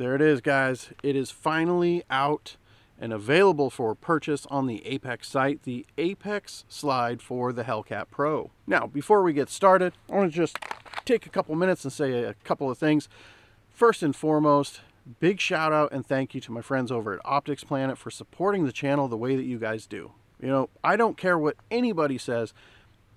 There it is, guys. It is finally out and available for purchase on the Apex site, the Apex slide for the Hellcat Pro. Now, before we get started, I want to just take a couple minutes and say a couple of things. First and foremost, big shout out and thank you to my friends over at Optics Planet for supporting the channel the way that you guys do. You know, I don't care what anybody says.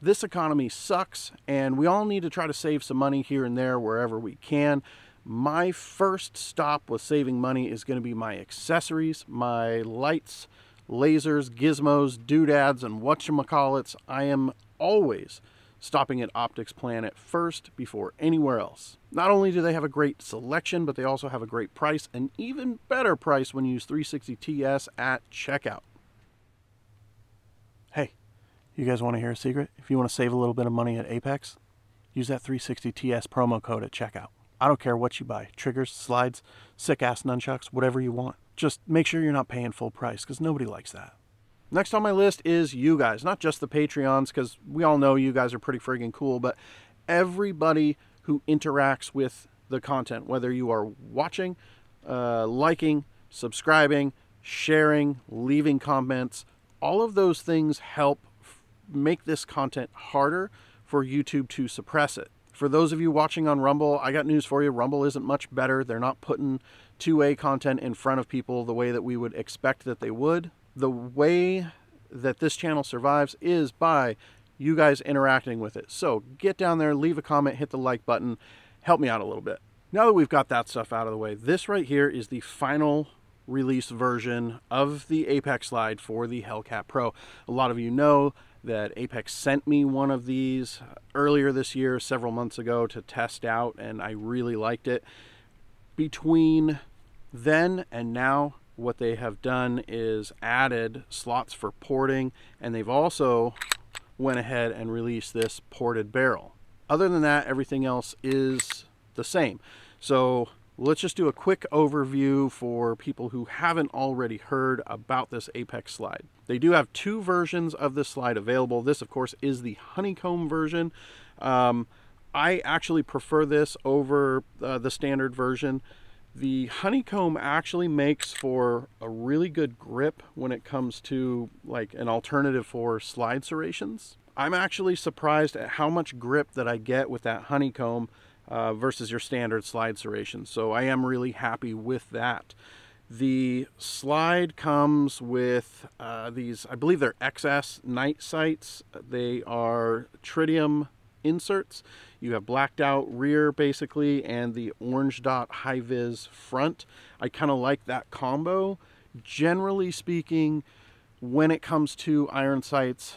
This economy sucks and we all need to try to save some money here and there wherever we can my first stop with saving money is going to be my accessories, my lights, lasers, gizmos, doodads, and whatchamacallits. I am always stopping at Optics Planet first before anywhere else. Not only do they have a great selection, but they also have a great price, an even better price when you use 360 TS at checkout. Hey, you guys want to hear a secret? If you want to save a little bit of money at Apex, use that 360 TS promo code at checkout. I don't care what you buy triggers, slides, sick ass nunchucks, whatever you want. Just make sure you're not paying full price because nobody likes that. Next on my list is you guys, not just the Patreons, because we all know you guys are pretty friggin' cool, but everybody who interacts with the content, whether you are watching, uh, liking, subscribing, sharing, leaving comments, all of those things help make this content harder for YouTube to suppress it. For those of you watching on Rumble, I got news for you. Rumble isn't much better. They're not putting 2A content in front of people the way that we would expect that they would. The way that this channel survives is by you guys interacting with it. So get down there, leave a comment, hit the like button, help me out a little bit. Now that we've got that stuff out of the way, this right here is the final release version of the Apex slide for the Hellcat Pro. A lot of you know that Apex sent me one of these earlier this year, several months ago, to test out, and I really liked it. Between then and now, what they have done is added slots for porting, and they've also went ahead and released this ported barrel. Other than that, everything else is the same. So let's just do a quick overview for people who haven't already heard about this Apex slide. They do have two versions of this slide available. This, of course, is the honeycomb version. Um, I actually prefer this over uh, the standard version. The honeycomb actually makes for a really good grip when it comes to like an alternative for slide serrations. I'm actually surprised at how much grip that I get with that honeycomb uh, versus your standard slide serration. So I am really happy with that. The slide comes with uh, these, I believe they're XS night sights. They are tritium inserts. You have blacked out rear basically and the orange dot high vis front. I kind of like that combo. Generally speaking, when it comes to iron sights,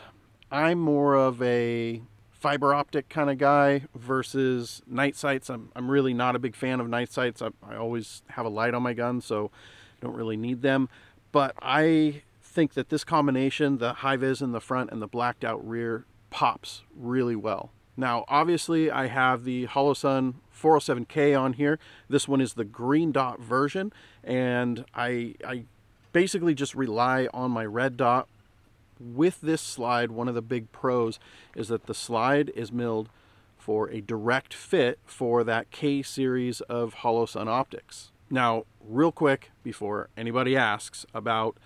I'm more of a fiber optic kind of guy versus night sights. I'm, I'm really not a big fan of night sights. I, I always have a light on my gun, so I don't really need them. But I think that this combination, the high vis in the front and the blacked out rear, pops really well. Now, obviously, I have the Holosun 407K on here. This one is the green dot version, and I, I basically just rely on my red dot with this slide, one of the big pros is that the slide is milled for a direct fit for that K series of Holosun optics. Now, real quick, before anybody asks about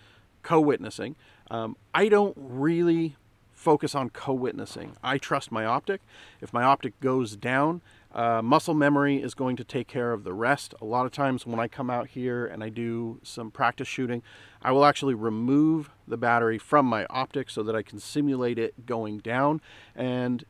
co-witnessing, um, I don't really focus on co-witnessing. I trust my optic. If my optic goes down, uh, muscle memory is going to take care of the rest. A lot of times when I come out here and I do some practice shooting, I will actually remove the battery from my optic so that I can simulate it going down. And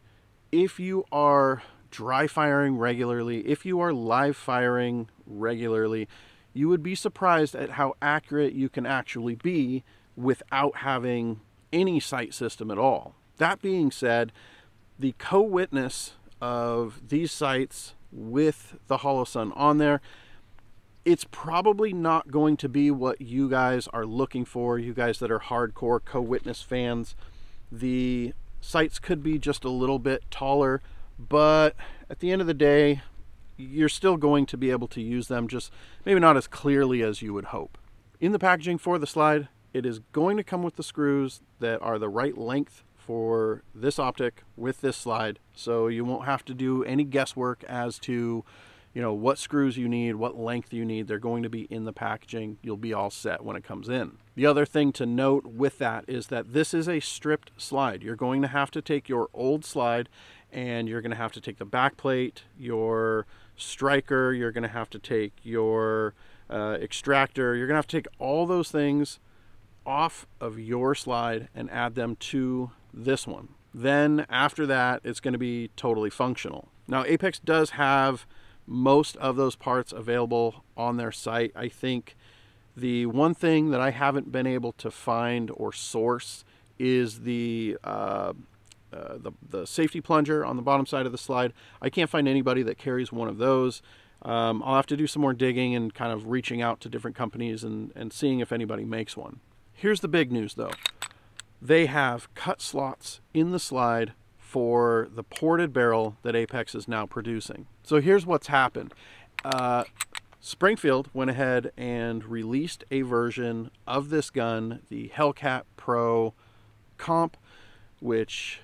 if you are dry firing regularly, if you are live firing regularly, you would be surprised at how accurate you can actually be without having any sight system at all. That being said, the co-witness of these sights with the Holosun on there, it's probably not going to be what you guys are looking for, you guys that are hardcore co-witness fans. The sights could be just a little bit taller, but at the end of the day, you're still going to be able to use them, just maybe not as clearly as you would hope. In the packaging for the slide, it is going to come with the screws that are the right length for this optic with this slide so you won't have to do any guesswork as to you know, what screws you need, what length you need. They're going to be in the packaging. You'll be all set when it comes in. The other thing to note with that is that this is a stripped slide. You're going to have to take your old slide and you're going to have to take the back plate, your striker, you're going to have to take your uh, extractor, you're going to have to take all those things off of your slide and add them to this one. Then after that, it's going to be totally functional. Now, Apex does have most of those parts available on their site. I think the one thing that I haven't been able to find or source is the uh, uh, the, the safety plunger on the bottom side of the slide. I can't find anybody that carries one of those. Um, I'll have to do some more digging and kind of reaching out to different companies and, and seeing if anybody makes one. Here's the big news though. They have cut slots in the slide for the ported barrel that Apex is now producing. So here's what's happened. Uh, Springfield went ahead and released a version of this gun, the Hellcat Pro Comp, which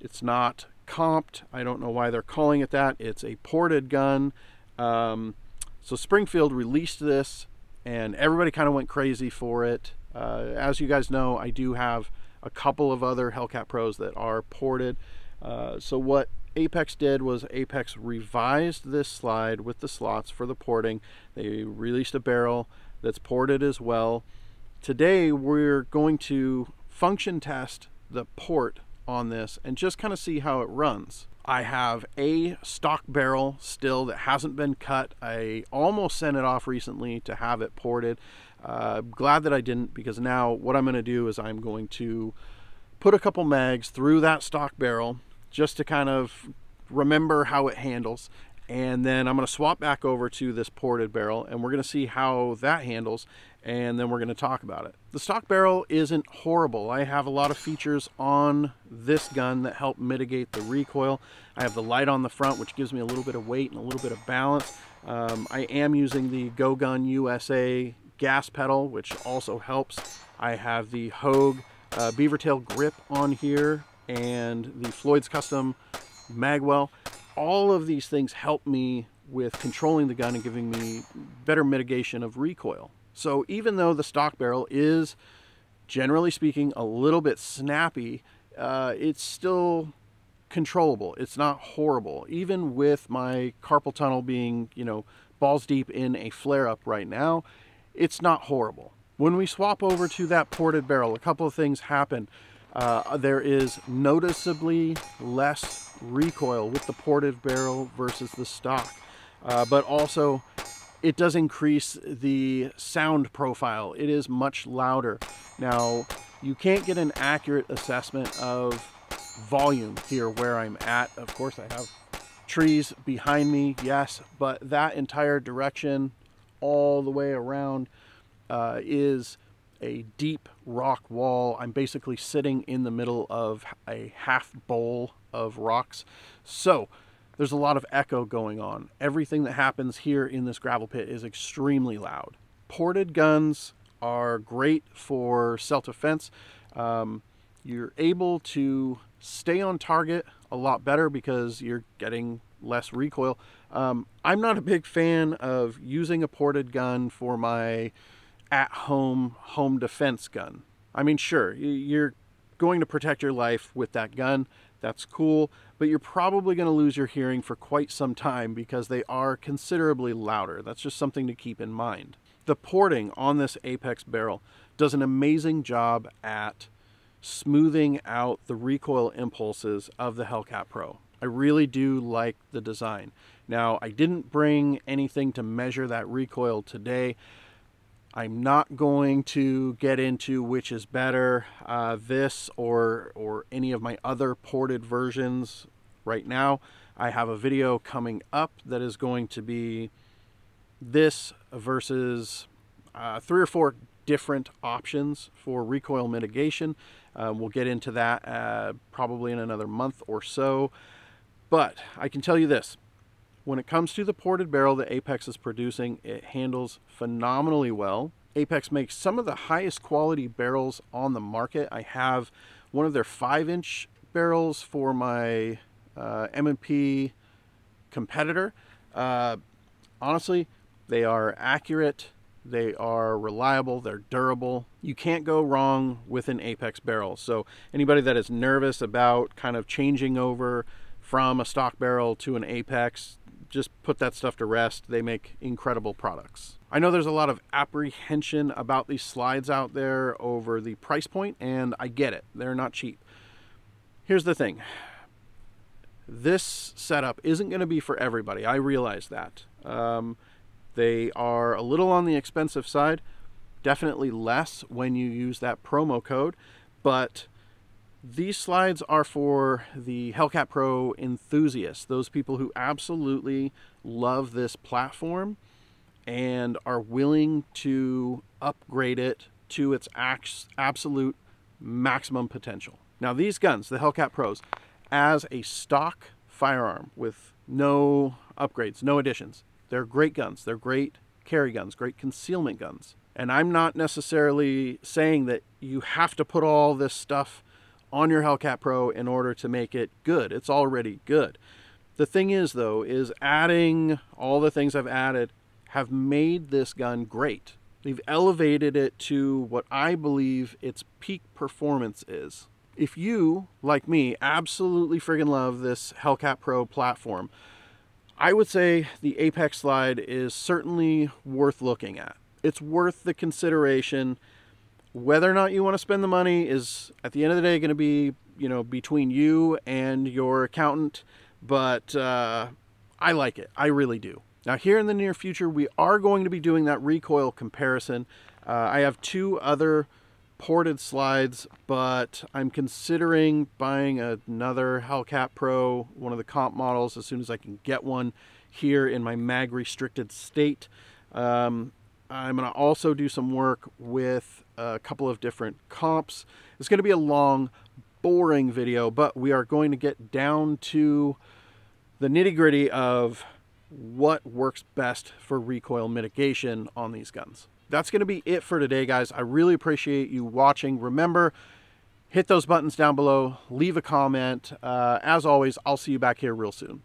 it's not comped. I don't know why they're calling it that. It's a ported gun. Um, so Springfield released this and everybody kind of went crazy for it. Uh, as you guys know, I do have a couple of other Hellcat Pros that are ported. Uh, so what Apex did was Apex revised this slide with the slots for the porting. They released a barrel that's ported as well. Today we're going to function test the port on this and just kind of see how it runs. I have a stock barrel still that hasn't been cut. I almost sent it off recently to have it ported. Uh, glad that I didn't because now what I'm going to do is I'm going to put a couple mags through that stock barrel just to kind of remember how it handles and then I'm going to swap back over to this ported barrel and we're going to see how that handles and then we're going to talk about it. The stock barrel isn't horrible. I have a lot of features on this gun that help mitigate the recoil. I have the light on the front which gives me a little bit of weight and a little bit of balance. Um, I am using the Go Gun USA gas pedal which also helps. I have the Hogue uh, beaver tail grip on here and the Floyd's Custom magwell all of these things help me with controlling the gun and giving me better mitigation of recoil. So even though the stock barrel is, generally speaking, a little bit snappy, uh, it's still controllable. It's not horrible. Even with my carpal tunnel being, you know, balls deep in a flare-up right now, it's not horrible. When we swap over to that ported barrel, a couple of things happen. Uh, there is noticeably less recoil with the ported barrel versus the stock. Uh, but also it does increase the sound profile. It is much louder. Now, you can't get an accurate assessment of volume here where I'm at. Of course, I have trees behind me, yes, but that entire direction all the way around uh, is a deep rock wall. I'm basically sitting in the middle of a half bowl of rocks. So there's a lot of echo going on. Everything that happens here in this gravel pit is extremely loud. Ported guns are great for self-defense. Um, you're able to stay on target a lot better because you're getting less recoil. Um, I'm not a big fan of using a ported gun for my at-home home defense gun. I mean, sure, you're going to protect your life with that gun. That's cool, but you're probably going to lose your hearing for quite some time because they are considerably louder. That's just something to keep in mind. The porting on this Apex barrel does an amazing job at smoothing out the recoil impulses of the Hellcat Pro. I really do like the design. Now, I didn't bring anything to measure that recoil today. I'm not going to get into which is better, uh, this or, or any of my other ported versions right now. I have a video coming up that is going to be this versus uh, three or four different options for recoil mitigation. Uh, we'll get into that uh, probably in another month or so. But I can tell you this, when it comes to the ported barrel that Apex is producing, it handles phenomenally well. Apex makes some of the highest quality barrels on the market. I have one of their five inch barrels for my uh, M&P competitor. Uh, honestly, they are accurate, they are reliable, they're durable. You can't go wrong with an Apex barrel. So anybody that is nervous about kind of changing over from a stock barrel to an Apex, just put that stuff to rest. They make incredible products. I know there's a lot of apprehension about these slides out there over the price point, and I get it. They're not cheap. Here's the thing. This setup isn't going to be for everybody. I realize that. Um, they are a little on the expensive side, definitely less when you use that promo code, but these slides are for the Hellcat Pro enthusiasts, those people who absolutely love this platform and are willing to upgrade it to its absolute maximum potential. Now, these guns, the Hellcat Pros, as a stock firearm with no upgrades, no additions, they're great guns. They're great carry guns, great concealment guns. And I'm not necessarily saying that you have to put all this stuff on your Hellcat Pro in order to make it good. It's already good. The thing is, though, is adding all the things I've added have made this gun great. They've elevated it to what I believe its peak performance is. If you, like me, absolutely friggin' love this Hellcat Pro platform, I would say the Apex slide is certainly worth looking at. It's worth the consideration. Whether or not you want to spend the money is at the end of the day going to be, you know, between you and your accountant. But uh, I like it. I really do. Now here in the near future, we are going to be doing that recoil comparison. Uh, I have two other ported slides, but I'm considering buying another Hellcat Pro, one of the comp models, as soon as I can get one here in my mag restricted state. Um, I'm going to also do some work with a couple of different comps. It's going to be a long, boring video, but we are going to get down to the nitty gritty of what works best for recoil mitigation on these guns that's going to be it for today, guys. I really appreciate you watching. Remember, hit those buttons down below, leave a comment. Uh, as always, I'll see you back here real soon.